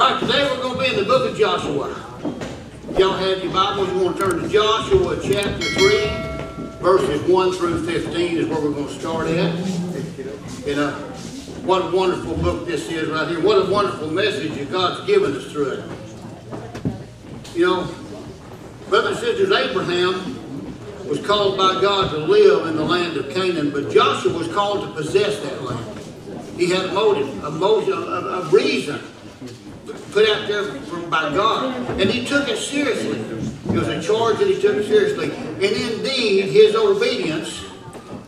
right, today we're going to be in the book of Joshua. Y'all have your Bibles, you want to turn to Joshua chapter 3, verses 1 through 15 is where we're going to start at. And uh, what a wonderful book this is right here. What a wonderful message that God's given us through it. You know, brothers and sisters, Abraham was called by God to live in the land of Canaan, but Joshua was called to possess that land. He had a motive, a, motive, a, a reason put out there from, by God. And he took it seriously. It was a charge that he took seriously. And indeed, his obedience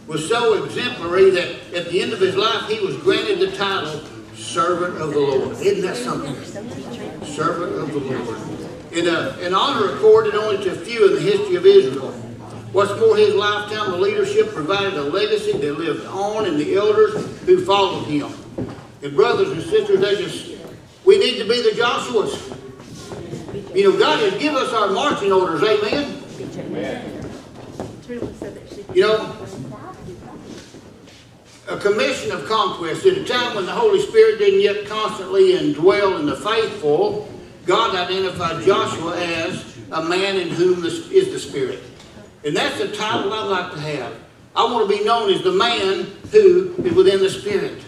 was so exemplary that at the end of his life, he was granted the title Servant of the Lord. Isn't that something? Servant of the Lord. And uh, an honor accorded only to a few in the history of Israel. What's more, his lifetime of leadership provided a legacy that lived on in the elders who followed him. And brothers and sisters, they just, we need to be the Joshuas. You know, God has given us our marching orders, amen? Amen. You know, a commission of conquest. At a time when the Holy Spirit didn't yet constantly indwell in the faithful, God identified Joshua as a man in whom is the Spirit. And that's the title I'd like to have. I want to be known as the man who is within the Spirit.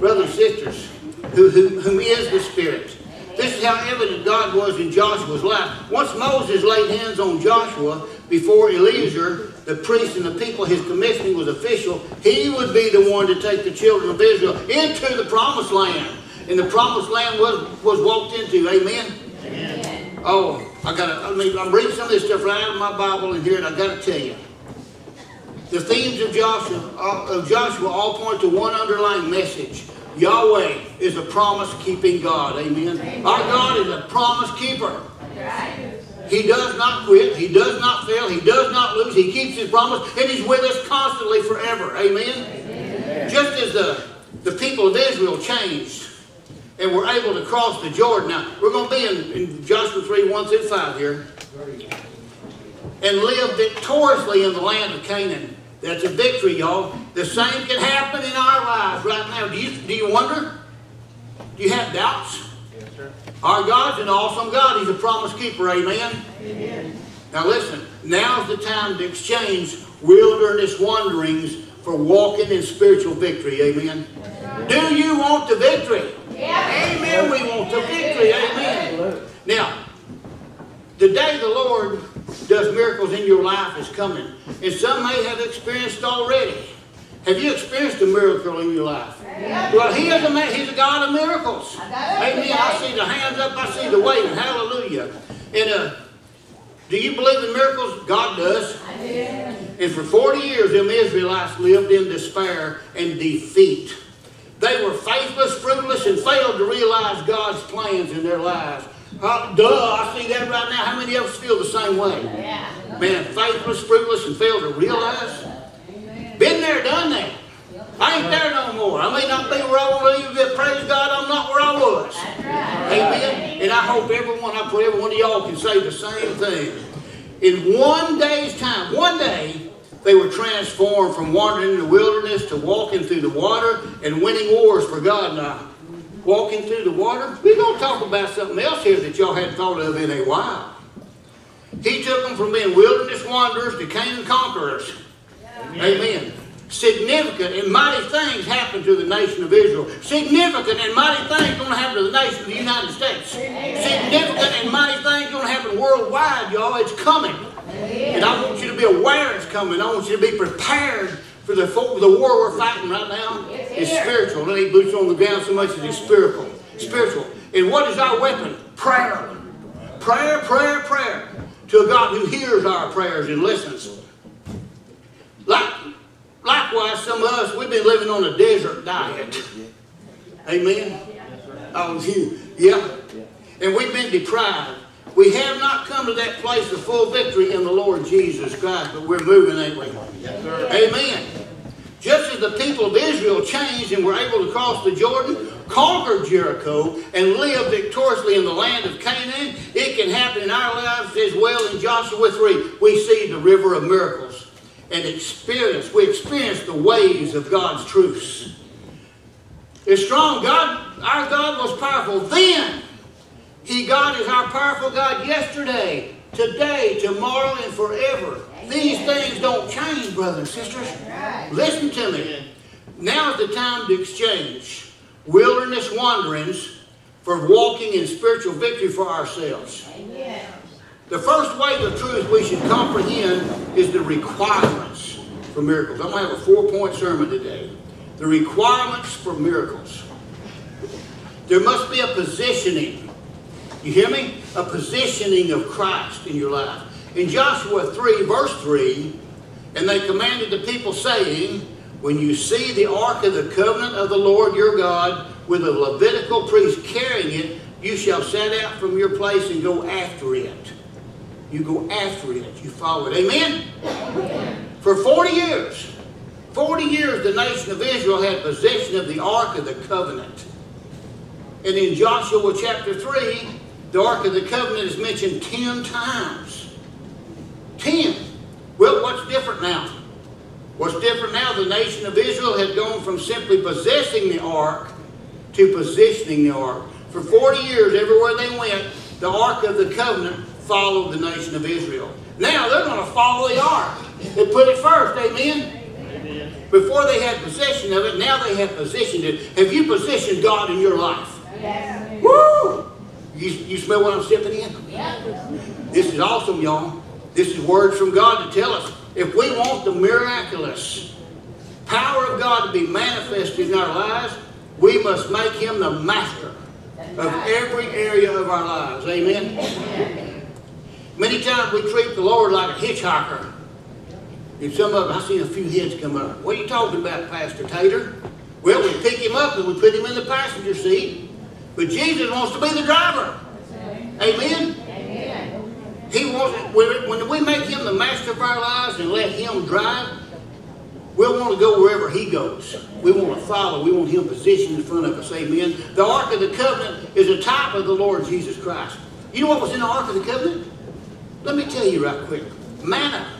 Brothers and sisters, who, who, whom is the Spirit. This is how evident God was in Joshua's life. Once Moses laid hands on Joshua before Eleazar, the priest and the people, his commissioning was official, he would be the one to take the children of Israel into the promised land. And the promised land was, was walked into. Amen? Amen. Oh, I gotta, I mean, I'm reading some of this stuff right out of my Bible and here, and I got to tell you. The themes of Joshua, uh, of Joshua all point to one underlying message. Yahweh is a promise-keeping God. Amen. Amen. Our God is a promise keeper. He does not quit. He does not fail. He does not lose. He keeps his promise, and he's with us constantly forever. Amen. Amen. Just as the, the people of Israel changed and were able to cross the Jordan. Now, we're going to be in, in Joshua 3, 1 through 5 here. And live victoriously in the land of Canaan. That's a victory, y'all. The same can happen in our lives right now. Do you, do you wonder? Do you have doubts? Yes, sir. Our God's an awesome God. He's a promise keeper. Amen? Amen. Now listen, now's the time to exchange wilderness wanderings for walking in spiritual victory. Amen? Do you want the victory? Yeah. Amen. We want the victory. Amen. Now, the day the Lord does miracles in your life is coming. And some may have experienced already. Have you experienced a miracle in your life? Well, he is a man, he's a God of miracles. Amen. I see the hands up, I see the waving. Hallelujah. And uh, do you believe in miracles? God does. And for 40 years, them Israelites lived in despair and defeat. They were faithless, fruitless, and failed to realize God's plans in their lives. Uh, duh, I see that right now. How many of us feel the same way? Yeah. Man, faithless, fruitless, and fail to realize. Amen. Been there, done that. I ain't there no more. I may not be where I want to be, but praise God, I'm not where I was. Right. Amen. And I hope everyone, I pray every one of y'all can say the same thing. In one day's time, one day, they were transformed from wandering in the wilderness to walking through the water and winning wars for God now walking through the water. We're going to talk about something else here that y'all hadn't thought of in a while. He took them from being wilderness wanderers to Canaan conquerors. Amen. Amen. Significant and mighty things happened to the nation of Israel. Significant and mighty things going to happen to the nation of the United States. Amen. Significant and mighty things going to happen worldwide, y'all. It's coming. Amen. And I want you to be aware it's coming. I want you to be prepared for the, the war we're fighting right now is spiritual. It ain't boots on the ground so much as it's spiritual. Spiritual. And what is our weapon? Prayer. Prayer, prayer, prayer. To a God who hears our prayers and listens. Like, likewise, some of us, we've been living on a desert diet. Amen? Oh, yeah. And we've been deprived. We have not come to that place of full victory in the Lord Jesus Christ, but we're moving, ain't we? Yes, Amen. Just as the people of Israel changed and were able to cross the Jordan, conquer Jericho, and live victoriously in the land of Canaan, it can happen in our lives as well in Joshua 3. We see the river of miracles and experience, we experience the waves of God's truths. It's strong. God, our God was powerful then He, God, is our powerful God yesterday, today, tomorrow, and forever. These things don't change, brothers and sisters. Listen to me. Now is the time to exchange wilderness wanderings for walking in spiritual victory for ourselves. The first way of truth we should comprehend is the requirements for miracles. I'm going to have a four-point sermon today. The requirements for miracles. There must be a positioning. You hear me? A positioning of Christ in your life. In Joshua 3, verse 3, and they commanded the people, saying, When you see the ark of the covenant of the Lord your God, with a Levitical priest carrying it, you shall set out from your place and go after it. You go after it. You follow it. Amen? Amen. For 40 years, 40 years the nation of Israel had possession of the Ark of the Covenant. And in Joshua chapter 3, the Ark of the Covenant is mentioned 10 times. 10. Well, what's different now? What's different now? The nation of Israel had gone from simply possessing the Ark to positioning the Ark. For 40 years, everywhere they went, the Ark of the Covenant followed the nation of Israel. Now they're going to follow the Ark. They put it first, amen? amen? Before they had possession of it, now they have positioned it. Have you positioned God in your life? Yes. Woo! You, you smell what I'm sipping in? Yeah. This is awesome, y'all. This is words from God to tell us if we want the miraculous power of God to be manifested in our lives, we must make him the master of every area of our lives. Amen? Many times we treat the Lord like a hitchhiker. And some of them, I seen a few heads come up. What are you talking about, Pastor Tater? Well, we pick him up and we put him in the passenger seat. But Jesus wants to be the driver. Amen? Amen. He wants, when we make him the master of our lives and let him drive, We'll want to go wherever he goes. We want to follow. We want him positioned in front of us. Amen. The Ark of the Covenant is a type of the Lord Jesus Christ. You know what was in the Ark of the Covenant? Let me tell you right quick. Manna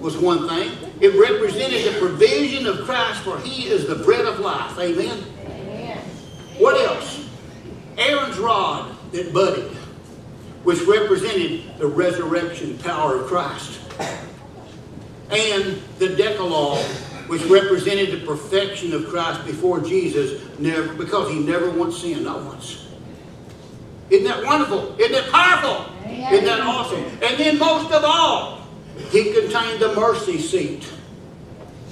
was one thing. It represented the provision of Christ, for he is the bread of life. Amen. Amen. What else? Aaron's rod that budded, which represented the resurrection power of Christ. And the Decalogue, which represented the perfection of Christ before Jesus, never because he never once sinned, not once. Isn't that wonderful? Isn't that powerful? Isn't that awesome? And then most of all, he contained the mercy seat.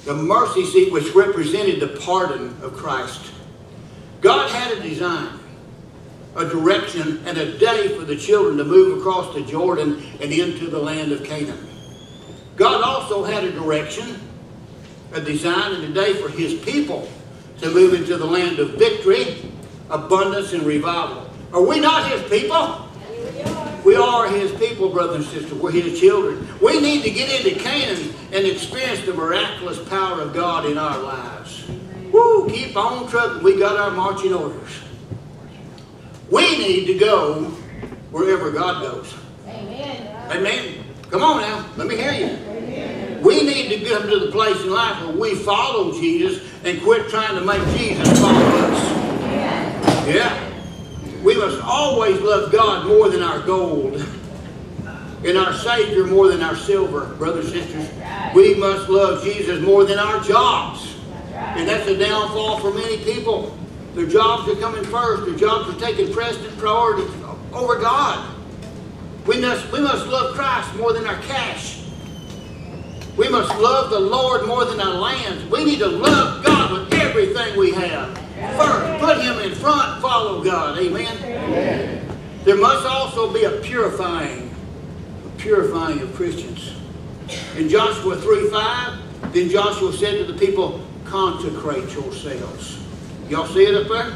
The mercy seat which represented the pardon of Christ. God had a design, a direction, and a day for the children to move across the Jordan and into the land of Canaan. God also had a direction, a design, and a day for his people to move into the land of victory, abundance, and revival. Are we not his people? We are his people, brothers and sisters. We're his children. We need to get into Canaan and experience the miraculous power of God in our lives. Woo, keep on trucking. We got our marching orders. We need to go wherever God goes. Amen. Amen. Come on now. Let me hear you. We need to come to the place in life where we follow Jesus and quit trying to make Jesus follow us. Yeah. We must always love God more than our gold and our Savior more than our silver, brothers and sisters. We must love Jesus more than our jobs. And that's a downfall for many people. Their jobs are coming first. Their jobs are taking precedent priority over God. We must, we must love Christ more than our cash. We must love the Lord more than our lands. We need to love God with everything we have. First, put Him in front, follow God. Amen? Amen. There must also be a purifying, a purifying of Christians. In Joshua 3 5, then Joshua said to the people, consecrate yourselves. Y'all see it up there?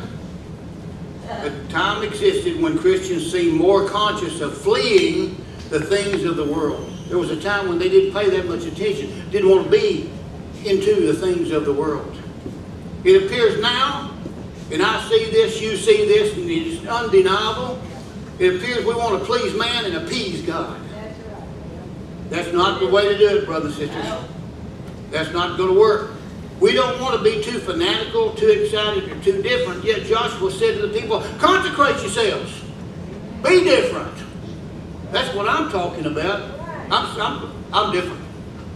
A time existed when Christians seemed more conscious of fleeing the things of the world. There was a time when they didn't pay that much attention, didn't want to be into the things of the world. It appears now, and I see this, you see this, and it's undeniable. It appears we want to please man and appease God. That's not the way to do it, brothers and sisters. That's not going to work. We don't want to be too fanatical, too excited, or too different. Yet Joshua said to the people, consecrate yourselves. Be different. That's what I'm talking about. I'm, I'm, I'm different.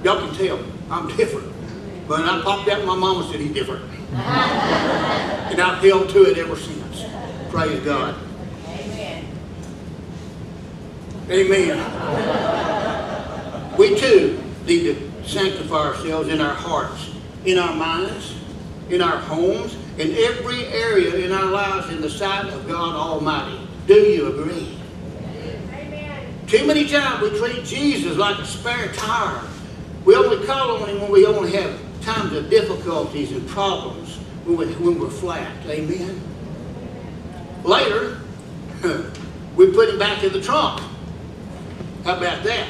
Y'all can tell. I'm different. But I popped out, my mama said he's different. and I've held to it ever since. Praise God. Amen. Amen. We too need to sanctify ourselves in our hearts, in our minds, in our homes, in every area in our lives in the sight of God Almighty. Do you agree? Amen. Too many times we treat Jesus like a spare tire. We only call on him when we only have times of difficulties and problems when, we, when we're flat. Amen. Later, we put him back in the trunk. How about that?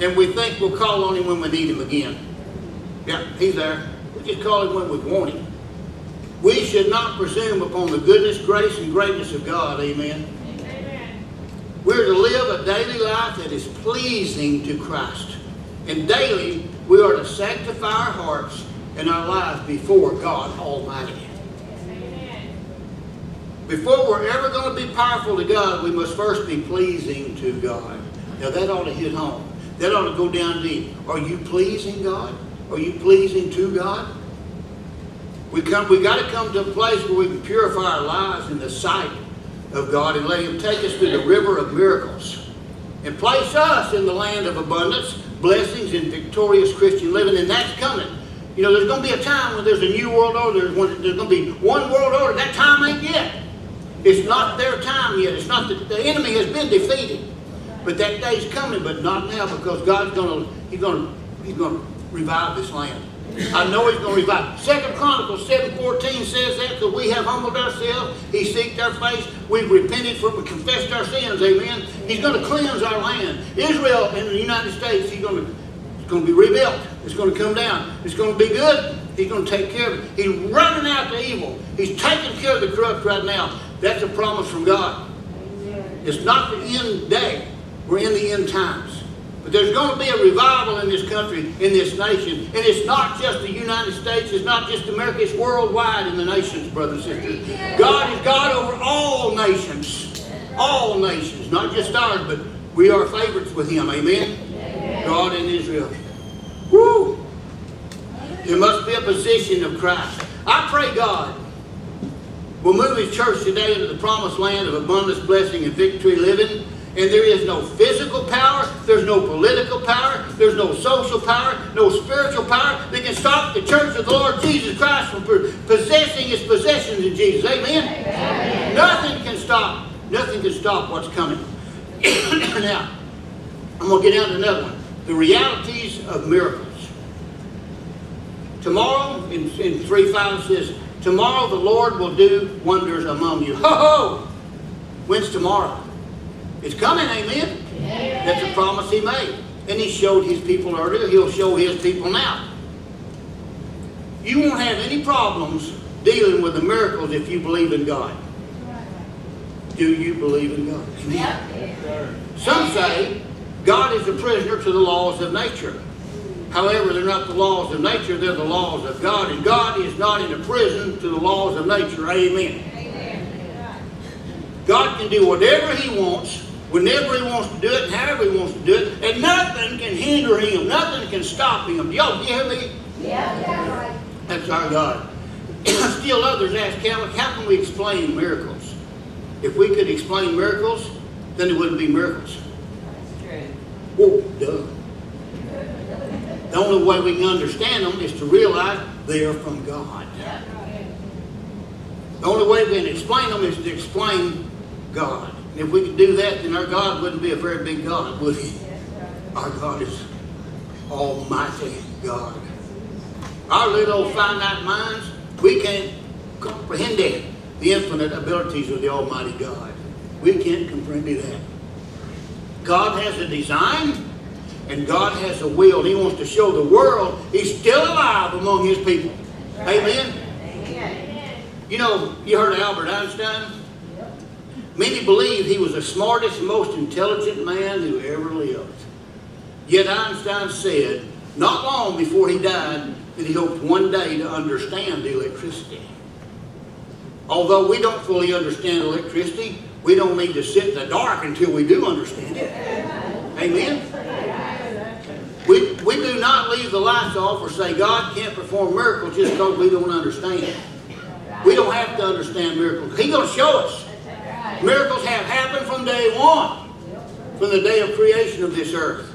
And we think we'll call on him when we need him again. Yeah, he's there. We just call him when we want him. We should not presume upon the goodness, grace, and greatness of God. Amen. Amen. We're to live a daily life that is pleasing to Christ. And daily, we are to sanctify our hearts and our lives before God Almighty. Amen. Before we're ever going to be powerful to God, we must first be pleasing to God. Now that ought to hit home. That ought to go down deep. Are you pleasing God? Are you pleasing to God? We come. We got to come to a place where we can purify our lives in the sight of God and let Him take us to the river of miracles and place us in the land of abundance, blessings, and victorious Christian living. And that's coming. You know, there's going to be a time when there's a new world order. There's, one, there's going to be one world order. That time ain't yet. It's not their time yet. It's not the, the enemy has been defeated. But that day's coming, but not now because God's going to, He's going to, He's going to revive this land. I know He's going to revive. Second Chronicles 7.14 says that because we have humbled ourselves. He seeked our face. We've repented for we confessed our sins. Amen. He's going to cleanse our land. Israel and the United States, He's going to, it's going to be rebuilt. It's going to come down. It's going to be good. He's going to take care of it. He's running out the evil. He's taking care of the corrupt right now. That's a promise from God. It's not the end day. We're in the end times. But there's going to be a revival in this country, in this nation. And it's not just the United States, it's not just America, it's worldwide in the nations, brothers and sisters. God is God over all nations. All nations. Not just ours, but we are favorites with Him. Amen? God in Israel. Woo! There must be a position of Christ. I pray God will move His church today into the promised land of abundance, blessing, and victory living and there is no physical power, there's no political power, there's no social power, no spiritual power that can stop the church of the Lord Jesus Christ from possessing its possessions in Jesus. Amen? Amen. Nothing can stop. Nothing can stop what's coming. now, I'm going to get down to another one. The realities of miracles. Tomorrow, in, in 3 5 says, Tomorrow the Lord will do wonders among you. Ho ho! When's tomorrow? It's coming, amen? amen? That's a promise he made. And he showed his people earlier. He'll show his people now. You won't have any problems dealing with the miracles if you believe in God. Do you believe in God? Amen. Some say God is a prisoner to the laws of nature. However, they're not the laws of nature, they're the laws of God. And God is not in a prison to the laws of nature. Amen. Amen. God can do whatever he wants whenever he wants to do it and however he wants to do it, and nothing can hinder him, nothing can stop him. Y'all hear me? Yeah, yeah, right. That's our God. Still others ask, Calvin, how can we explain miracles? If we could explain miracles, then there wouldn't be miracles. That's true. Whoa, duh. The only way we can understand them is to realize they are from God. The only way we can explain them is to explain God. If we could do that, then our God wouldn't be a very big God, would he? Our God is Almighty God. Our little finite minds, we can't comprehend it, the infinite abilities of the Almighty God. We can't comprehend that. God has a design, and God has a will. He wants to show the world He's still alive among His people. Amen? Amen. You know, you heard of Albert Einstein? Many believe he was the smartest, most intelligent man who ever lived. Yet Einstein said, not long before he died, that he hoped one day to understand electricity. Although we don't fully understand electricity, We don't need to sit in the dark until we do understand it. Amen? We, we do not leave the lights off or say God can't perform miracles just because we don't understand. We don't have to understand miracles. He's going to show us. Miracles have happened from day one, from the day of creation of this earth.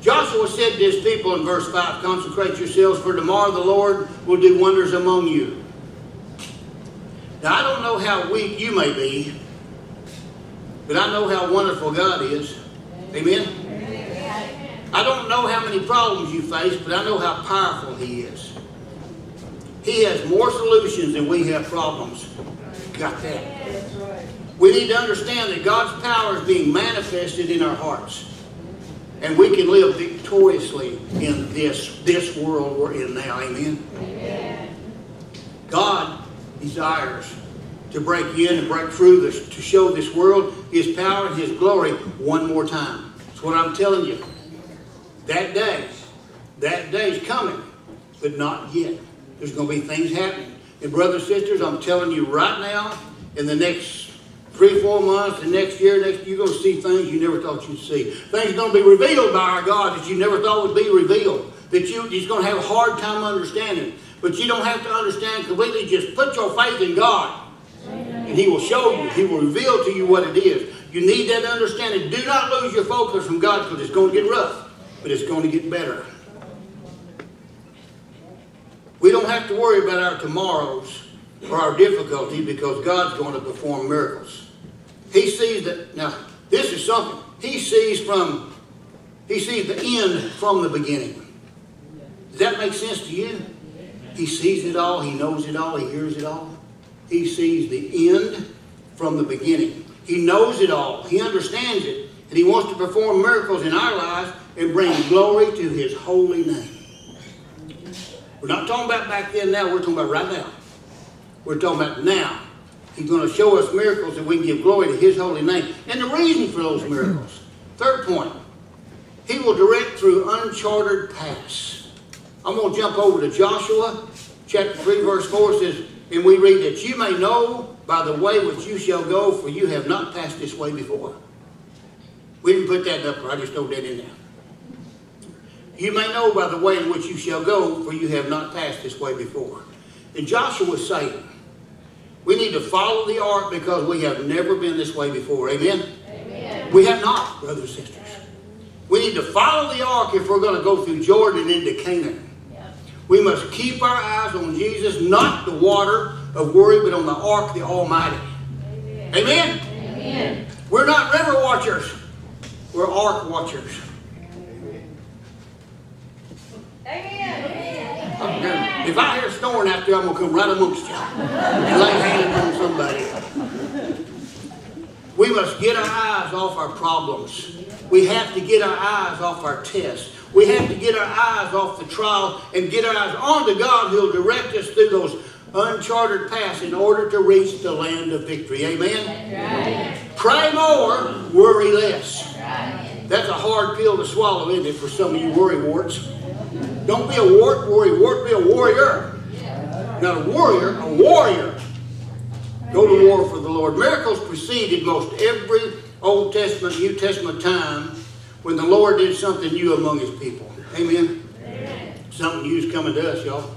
Joshua said to his people in verse 5, Consecrate yourselves, for tomorrow the Lord will do wonders among you. Now, I don't know how weak you may be, but I know how wonderful God is. Amen? I don't know how many problems you face, but I know how powerful He is. He has more solutions than we have problems. Got that? We need to understand that God's power is being manifested in our hearts. And we can live victoriously in this, this world we're in now. Amen? Amen. God desires to break in and break through this, to show this world His power and His glory one more time. That's what I'm telling you. That day, that day's coming, but not yet. There's going to be things happening. And brothers and sisters, I'm telling you right now, in the next three, four months, the next year, next you're going to see things you never thought you'd see. Things going to be revealed by our God that you never thought would be revealed. That you, you're going to have a hard time understanding. But you don't have to understand completely. Just put your faith in God. And He will show you. He will reveal to you what it is. You need that understanding. Do not lose your focus from God because it's going to get rough but it's going to get better. We don't have to worry about our tomorrows or our difficulty because God's going to perform miracles. He sees that, now, this is something. He sees from, he sees the end from the beginning. Does that make sense to you? He sees it all, he knows it all, he hears it all. He sees the end from the beginning. He knows it all, he understands it, and he wants to perform miracles in our lives and bring glory to his holy name. We're not talking about back then now, we're talking about right now. We're talking about now. He's going to show us miracles that we can give glory to his holy name. And the reason for those miracles. Third point. He will direct through uncharted paths. I'm going to jump over to Joshua chapter 3 verse 4 says, and we read that you may know by the way which you shall go, for you have not passed this way before. We didn't put that up, I just threw that in there. You may know by the way in which you shall go, for you have not passed this way before. And Joshua was saying, we need to follow the ark because we have never been this way before. Amen? Amen. We have not, brothers and sisters. We need to follow the ark if we're going to go through Jordan into Canaan. We must keep our eyes on Jesus, not the water of worry, but on the ark, the Almighty. Amen? Amen? Amen. We're not river watchers. We're ark watchers. Amen. Amen. If I hear snoring out there, I'm going to come right amongst you and lay hands on somebody. We must get our eyes off our problems. We have to get our eyes off our tests. We have to get our eyes off the trial and get our eyes on onto God who will direct us through those uncharted paths in order to reach the land of victory. Amen? Pray more, worry less. That's a hard pill to swallow, isn't it, for some of you worry warts? Don't be a wart, worry wart, be a warrior. Not a warrior, a warrior. Go to war for the Lord. Miracles preceded most every Old Testament, New Testament time when the Lord did something new among his people. Amen? Amen. Something new is coming to us, y'all.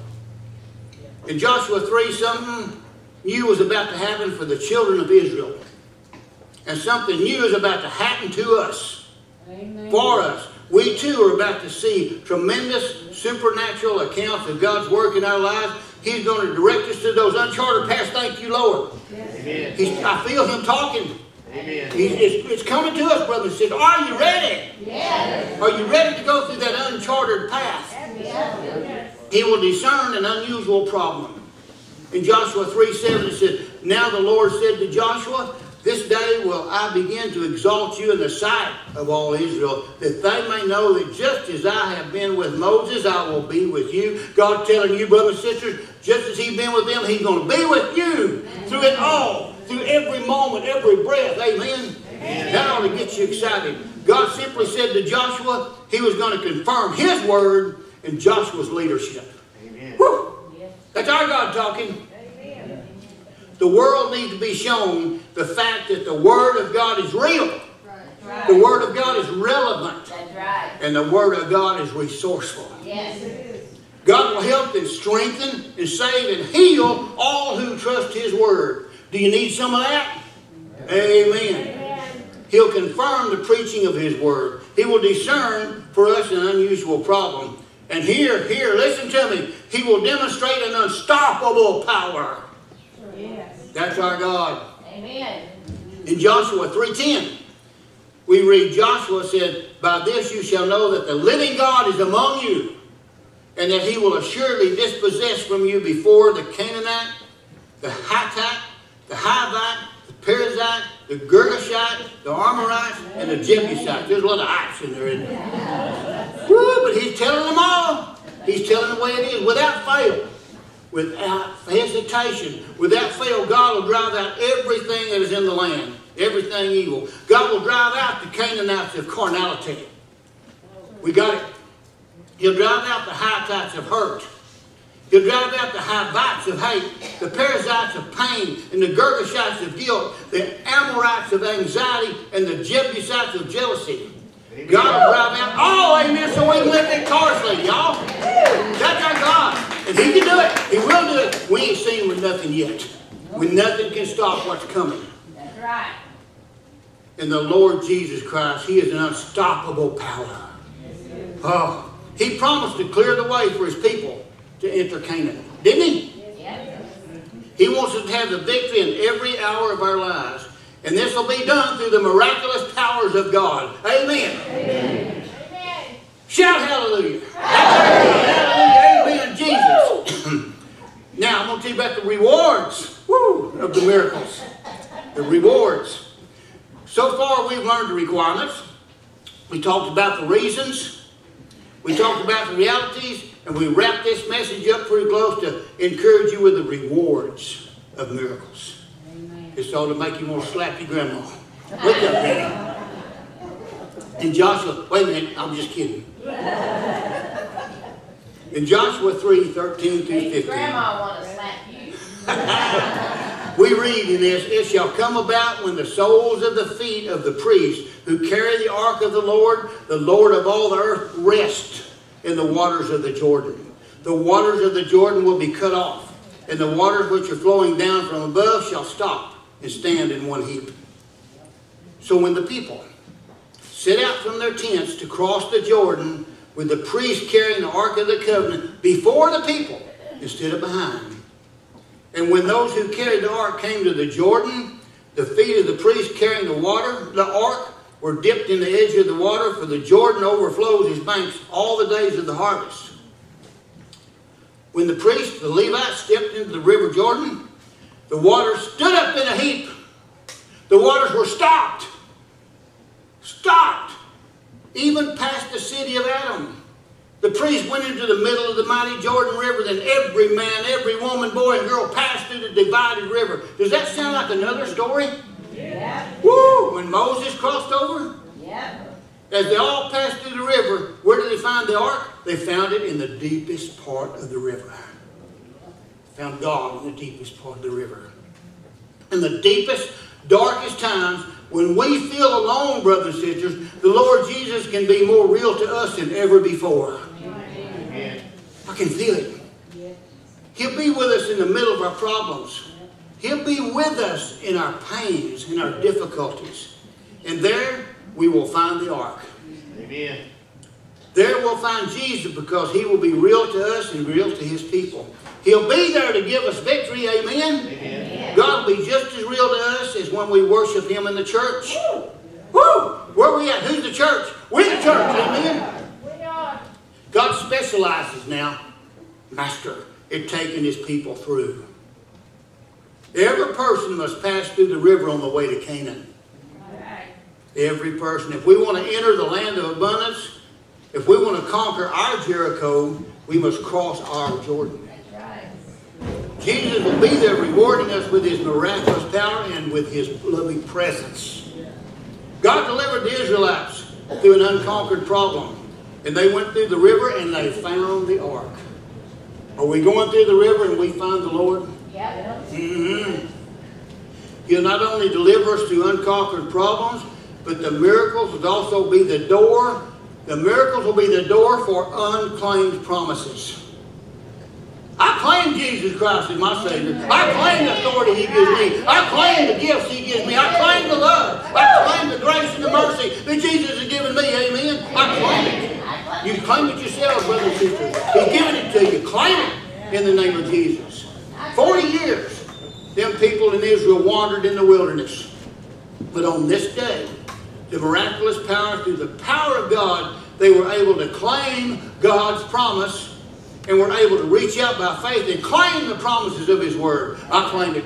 In Joshua 3, something new was about to happen for the children of Israel. And something new is about to happen to us. Amen. For us. We too are about to see tremendous supernatural accounts of God's work in our lives. He's going to direct us to those uncharted paths. Thank you, Lord. Amen. I feel Him talking. Amen. it's, it's, coming to us, brothers and sisters. Are you ready? Yes. Are you ready to go through that uncharted path? Yes. He will discern an unusual problem. In Joshua 3 7, it says, Now the Lord said to Joshua, this day will I begin to exalt you in the sight of all Israel, that they may know that just as I have been with Moses, I will be with you. God telling you, brothers and sisters, just as he's been with them, he's going to be with you through it all, through every moment, every breath. Amen? Amen. That ought to get you excited. God simply said to Joshua, he was going to confirm his word in Joshua's leadership. Amen. That's our God talking. The world needs to be shown the fact that the Word of God is real. Right. The Word of God is relevant. That's right. And the Word of God is resourceful. Yes. it is. God will help and strengthen and save and heal all who trust His Word. Do you need some of that? Amen. Amen. He'll confirm the preaching of His Word. He will discern for us an unusual problem. And here, here, listen to me. He will demonstrate an unstoppable power. That's our God. Amen. In Joshua 3.10, we read, Joshua said, By this you shall know that the living God is among you, and that he will assuredly dispossess from you before the Canaanite, the Hittite, the Hivite, the Perizzite, the Girgashite, the Amorite, and the Jebusite. There's a lot of ites in there, isn't there? Woo, but he's telling them all. He's telling the way it is without fail. Without hesitation, without fail, God will drive out everything that is in the land, everything evil. God will drive out the Canaanites of carnality. We got it. He'll drive out the high Hittites of hurt. He'll drive out the Hivites of hate, the Perizzites of pain, and the Girgashites of guilt, the Amorites of anxiety, and the Jebusites of jealousy. God will drive out all, oh, amen, so we can car slate, y'all. That's our God. And He can do it. He will do it. We ain't seen with nothing yet. When nothing can stop what's coming. That's right. And the Lord Jesus Christ, He is an unstoppable power. Oh, He promised to clear the way for His people to enter Canaan. Didn't he? Yes. He wants us to have the victory in every hour of our lives. And this will be done through the miraculous powers of God. Amen. Amen. Shout hallelujah. Hallelujah. Amen. Jesus. now I'm going to tell you about the rewards woo, of the miracles. The rewards. So far we've learned the requirements. We talked about the reasons. We talked about the realities. And we wrap this message up pretty close to encourage you with the rewards of miracles. It's all to make you want to slap your grandma. Look up there. And Joshua, wait a minute, I'm just kidding. In Joshua 3, 13 through 15. Grandma want to slap you. we read in this, It shall come about when the soles of the feet of the priests who carry the ark of the Lord, the Lord of all the earth, rest in the waters of the Jordan. The waters of the Jordan will be cut off, and the waters which are flowing down from above shall stop and stand in one heap. So when the people set out from their tents to cross the Jordan with the priest carrying the Ark of the Covenant before the people instead of behind. And when those who carried the ark came to the Jordan, the feet of the priest carrying the water, the ark, were dipped in the edge of the water, for the Jordan overflows his banks all the days of the harvest. When the priest, the Levites, stepped into the river Jordan, the waters stood up in a heap. The waters were stopped. Stopped. Even past the city of Adam. The priest went into the middle of the mighty Jordan River, then every man, every woman, boy, and girl passed through the divided river. Does that sound like another story? Yeah. Woo! When Moses crossed over? Yeah. As they all passed through the river, where did they find the ark? They found it in the deepest part of the river. Found God in the deepest part of the river. In the deepest, darkest times, when we feel alone, brothers and sisters, the Lord Jesus can be more real to us than ever before. Amen. I can feel it. He'll be with us in the middle of our problems. He'll be with us in our pains, in our difficulties. And there we will find the ark. Amen. There we'll find Jesus because he will be real to us and real to his people. He'll be there to give us victory. Amen. Amen. God will be just as real to us as when we worship him in the church. Woo! Woo! Where are we at? Who's the church? We're the church. Amen. We are. God specializes now, Master, in taking his people through. Every person must pass through the river on the way to Canaan. Every person. If we want to enter the land of abundance, if we want to conquer our Jericho, we must cross our Jordan. Jesus will be there rewarding us with his miraculous power and with his loving presence. God delivered the Israelites through an unconquered problem. And they went through the river and they found the ark. Are we going through the river and we find the Lord? Yeah. Mm-hmm. He'll not only deliver us through unconquered problems, but the miracles will also be the door. The miracles will be the door for unclaimed promises. I claim Jesus Christ as my Savior. I claim the authority He gives me. I claim the gifts He gives me. I claim the love. I claim the grace and the mercy that Jesus has given me. Amen. I claim it. You claim it yourself, brothers and sisters. He's given it to you. Claim it in the name of Jesus. Forty years, them people in Israel wandered in the wilderness. But on this day, the miraculous power, through the power of God, they were able to claim God's promise and we're able to reach out by faith and claim the promises of His Word. I claim it.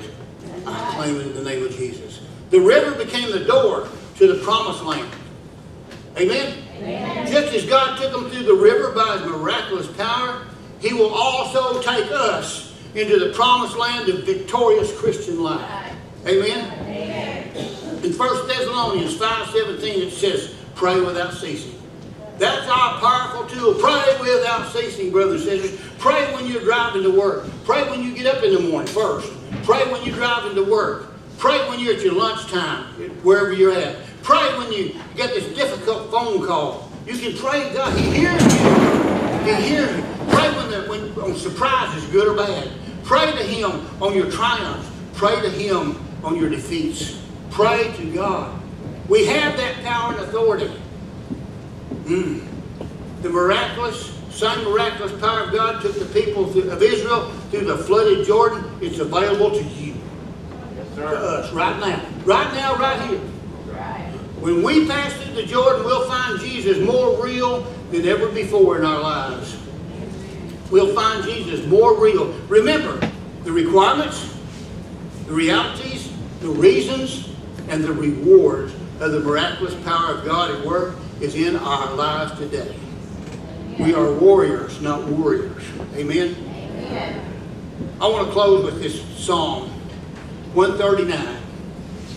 I claim it in the name of Jesus. The river became the door to the promised land. Amen? Amen. Just as God took them through the river by His miraculous power, He will also take us into the promised land of victorious Christian life. Amen? Amen. In 1 Thessalonians 5.17 it says, pray without ceasing. That's our powerful tool. Pray without ceasing, brothers and sisters. Pray when you're driving to work. Pray when you get up in the morning first. Pray when you're driving to work. Pray when you're at your lunchtime, wherever you're at. Pray when you get this difficult phone call. You can pray God. He hears you. He hears you. Pray when, the, when on surprises, good or bad. Pray to Him on your triumphs. Pray to Him on your defeats. Pray to God. We have that power and authority. Mm. The miraculous, same miraculous power of God took the people of Israel through the flooded Jordan. It's available to you. Yes, to us right now. Right now, right here. Right. When we pass through the Jordan, we'll find Jesus more real than ever before in our lives. We'll find Jesus more real. Remember, the requirements, the realities, the reasons, and the rewards of the miraculous power of God at work is in our lives today. We are warriors, not warriors. Amen? Amen. I want to close with this Psalm 139.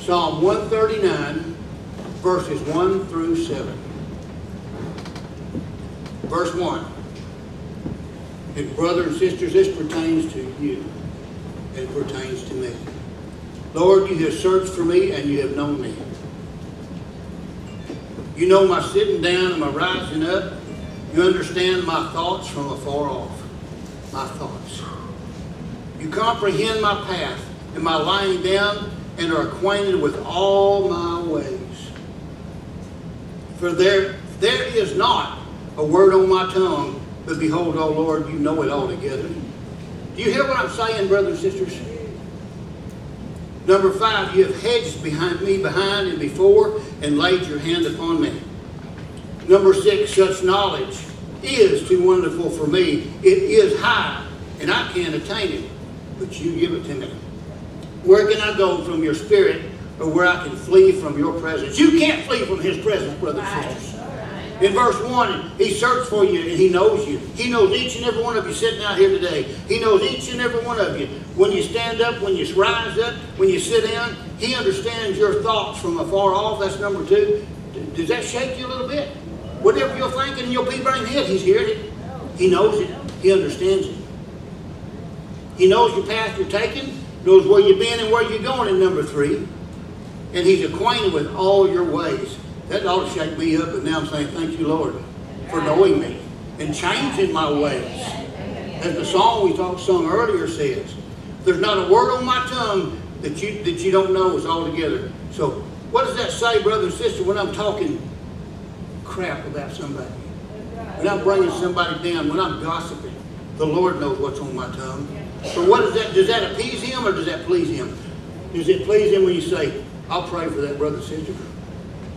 Psalm 139, verses 1 through 7. Verse 1. And brothers and sisters, this pertains to you. It pertains to me. Lord, you have searched for me and you have known me. You know my sitting down and my rising up. You understand my thoughts from afar off. My thoughts. You comprehend my path and my lying down and are acquainted with all my ways. For there, there is not a word on my tongue, but behold, O Lord, you know it altogether. Do you hear what I'm saying, brothers and sisters? Number five, you have hedged behind me behind and before and laid your hand upon me. Number six, such knowledge is too wonderful for me. It is high, and I can't attain it, but you give it to me. Where can I go from your spirit, or where I can flee from your presence? You can't flee from his presence, brothers and sisters. In verse 1, he searched for you and he knows you. He knows each and every one of you sitting out here today. He knows each and every one of you. When you stand up, when you rise up, when you sit down, he understands your thoughts from afar off. That's number two. Does that shake you a little bit? Whatever you're thinking in your pea brain head, he's hearing it. He knows it. He understands it. He knows your path you're taking, knows where you've been and where you're going in number three. And he's acquainted with all your ways. That ought to shake me up, and now I'm saying, thank you, Lord, for knowing me and changing my ways. As the song we talked sung earlier says, there's not a word on my tongue that you that you don't know is altogether. So what does that say, brother and sister, when I'm talking crap about somebody? When I'm bringing somebody down, when I'm gossiping, the Lord knows what's on my tongue. So what does that, does that appease him or does that please him? Does it please him when you say, I'll pray for that brother and sister?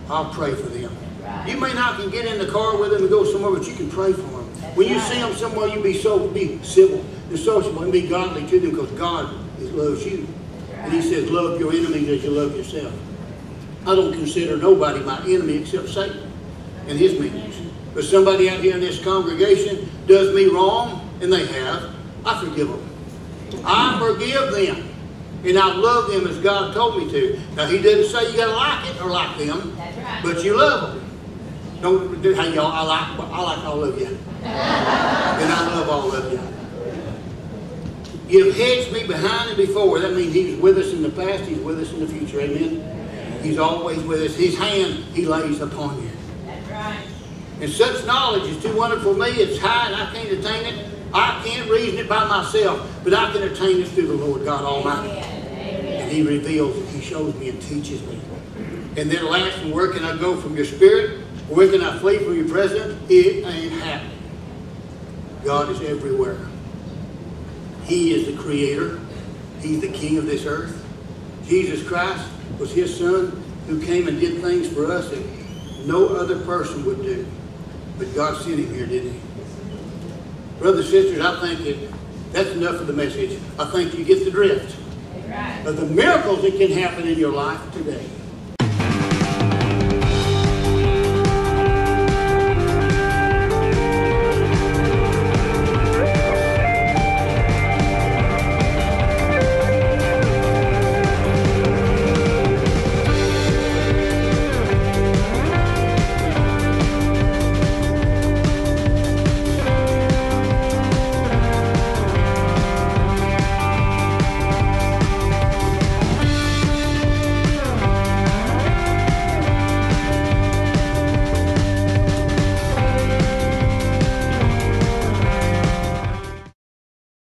I'll pray for them. Right. You may not can get in the car with them and go somewhere, but you can pray for them. That's when you right. see them somewhere, you be so be civil and sociable and be godly to them because God loves you. Right. And He says, love your enemies as you love yourself. I don't consider nobody my enemy except Satan and his minions. But somebody out here in this congregation does me wrong, and they have, I forgive them. I forgive them. And I love them as God told me to. Now, He didn't say you got to like it or like them. But you love them. Don't do hey y'all. I like I like all of you, and I love all of you. You've hedged me behind and before. That means He was with us in the past, He's with us in the future. Amen? He's always with us. His hand He lays upon you. That's right. And such knowledge is too wonderful for me. It's high and I can't attain it. I can't reason it by myself, but I can attain it through the Lord God Almighty. Amen. And He reveals it. He shows me and teaches me. And then last, where can I go from your spirit? Where can I flee from your presence? It ain't happening. God is everywhere. He is the creator. He's the king of this earth. Jesus Christ was his son who came and did things for us that no other person would do. But God sent him here, didn't he? Brothers and sisters, I think that that's enough of the message. I think you get the drift right. of the miracles that can happen in your life today.